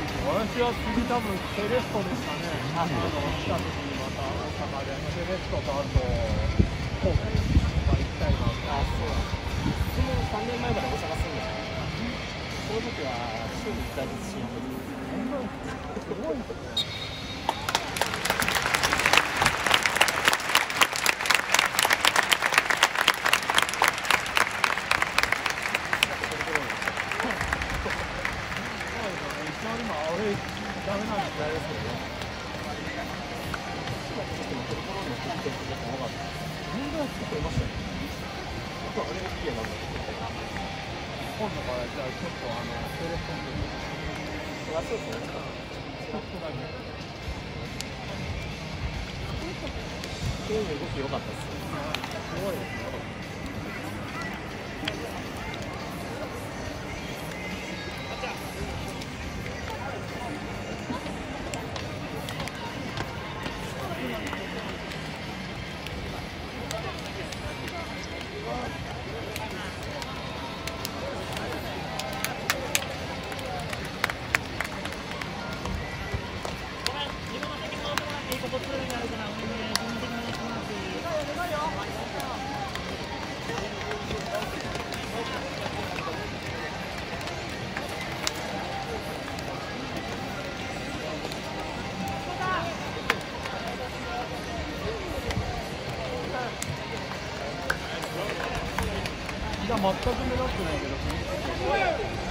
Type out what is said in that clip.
私は次多分セレストですかね。あの来た時にまた大阪でセレストとあと神戸まあ行きたいなと。あそうその3年前まで大阪住んでたその時は週に1回ずつ深夜すごいですね。今度からじゃあちょっとあのセレクトンで。あそうですねちょっとだけ。今日の動き良かったですねすごいですね。全く目立ってないけど。